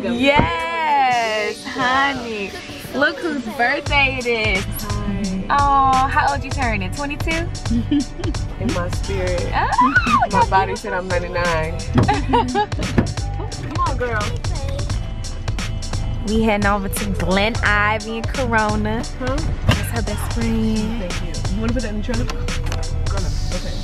your little vlogging. She got her jacket. Yes, honey. Look whose birthday it is. Oh, how old you turning? 22? In my spirit. Oh, My body said I'm 99. Come on, girl. we heading over to Glen Ivy and Corona. Huh? That's her best friend. Thank you. You want to put that in the trunk? Gonna. Okay.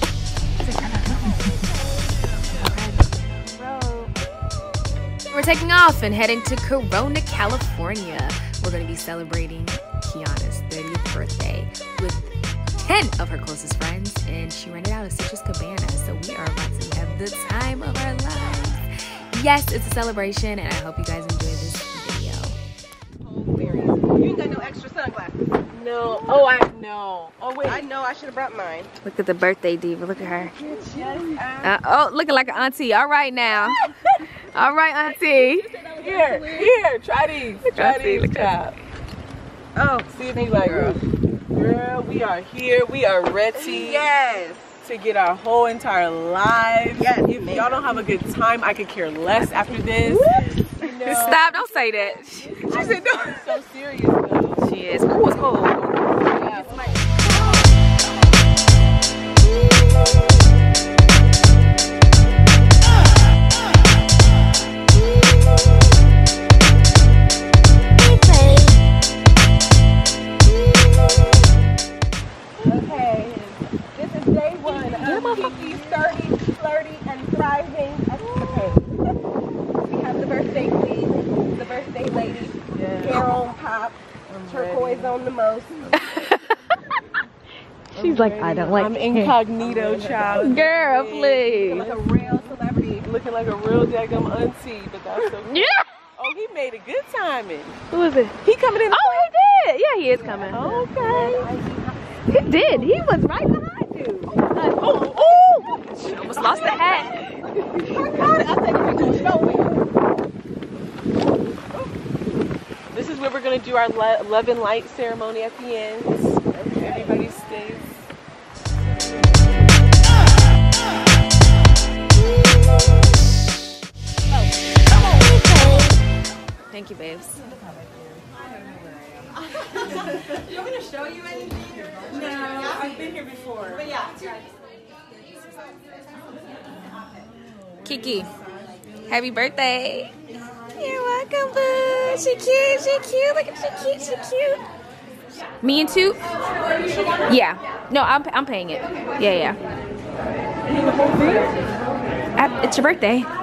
We're taking off and heading to Corona, California. We're going to be celebrating Kiana's 30th birthday with 10 of her closest friends, and she rented out a Citrus Cabana. So we are about to have the time of our lives. Yes, it's a celebration, and I hope you guys enjoy this video. You ain't got no extra sunglasses. No. Oh, I know. Oh, wait. I know I should have brought mine. Look at the birthday diva. Look at her. Uh, oh, looking like an auntie. All right now. All right, auntie. Here, here. Try these. Try I these, look at child. Oh, see if you like, girl. Girl, we are here. We are ready Yes. to get our whole entire lives. Yes, If y'all don't have a good time, I could care less after this. You know? Stop! Don't say that. She said, no. I'm so serious, though. She is. Cool, it's cold. Lady, Carol on top, turquoise on the most. She's like, I don't like I'm incognito, child. Girl, please. Like a real celebrity. Looking like a real daggum auntie, but that's okay. Yeah. Oh, he made a good timing. Who is it? He coming in. Oh, he did. Yeah, he is coming. Okay. He did. He was right behind you. oh, oh! She almost lost the hat. This is where we're gonna do our le- love and light ceremony at the end. Everybody stays. Thank you, babes. Kiki, happy birthday. You're welcome, boo. She cute, she cute. Look at she cute, she cute. Me and two? Yeah. No, I'm, I'm paying it. Yeah, yeah. It's your birthday. Yeah.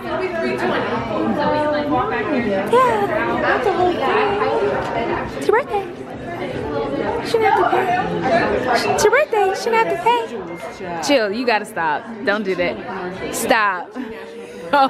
That's a whole thing. It's your birthday. Shouldn't have to pay. It's your birthday. Shouldn't have to pay. Chill. You gotta stop. Don't do that. Stop. Oh.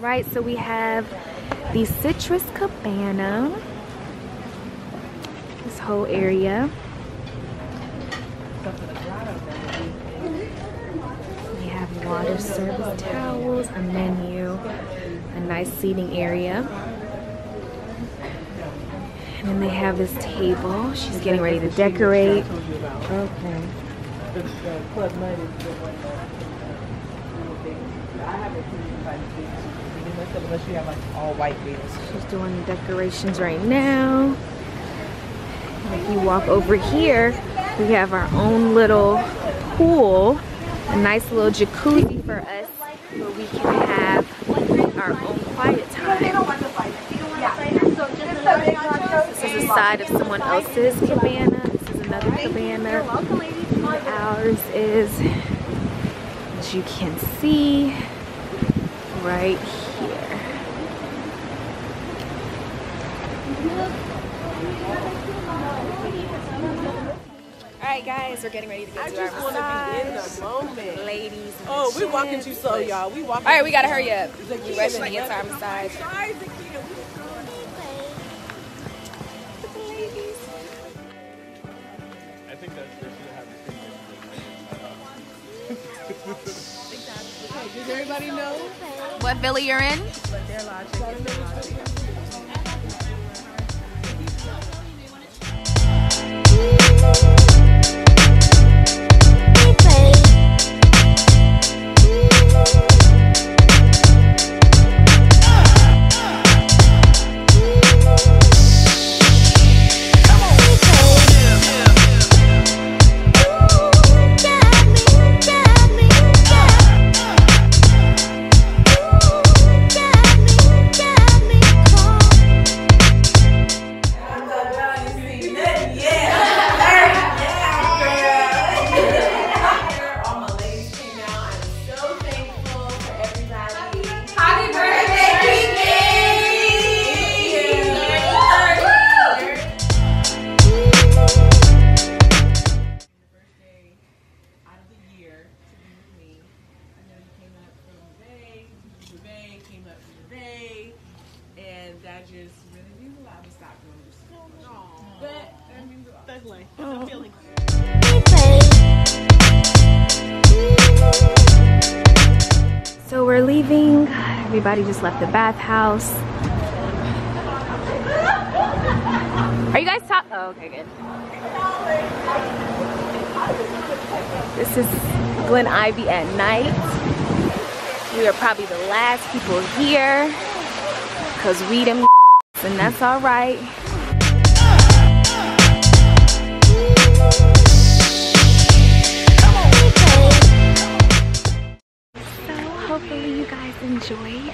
All right, so we have the citrus cabana. This whole area. We have water service towels, a menu, a nice seating area. And then they have this table. She's getting ready to decorate. Okay. Unless you have like all white beans. She's doing the decorations right now. If you walk over here, we have our own little pool, a nice little jacuzzi for us where we can have our own quiet time. This is a side of someone else's cabana. This is another cabana. Ours is, as you can see, right Alright guys, we're getting ready to go I to our just want to be in the moment. Ladies. Oh, we're walking too slow, y'all. We walking. Alright, we gotta hurry up. Like, We rushing to get to our massage. Try the kid. I think that they should have the same Does everybody know? What villa you're in? So we're leaving. Everybody just left the bathhouse. Are you guys top? Oh, okay, good. This is Glen Ivy at night. We are probably the last people here because we them and that's all right. So hopefully you guys enjoyed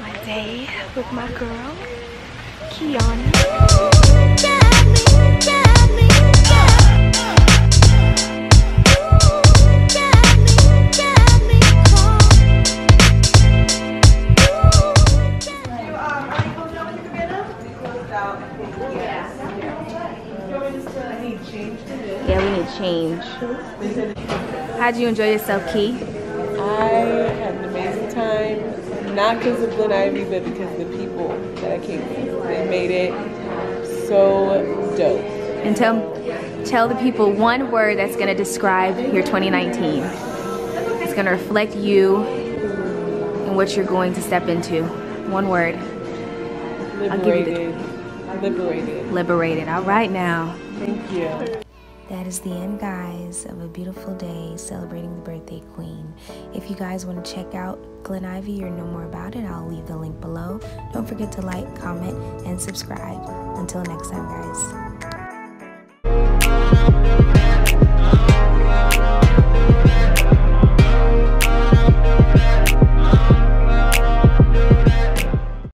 my day with my girl, Kiana. How'd you enjoy yourself, Key? I had an amazing time, not because of Glen Ivy, but because of the people that I came with. They made it so dope. And tell, tell the people one word that's going to describe your 2019. It's going to reflect you and what you're going to step into. One word. I'll give you the- Liberated. Liberated. Liberated. All right now. Thank you. That is the end, guys, of a beautiful day celebrating the birthday queen. If you guys want to check out Glen Ivy or know more about it, I'll leave the link below. Don't forget to like, comment, and subscribe. Until next time, guys.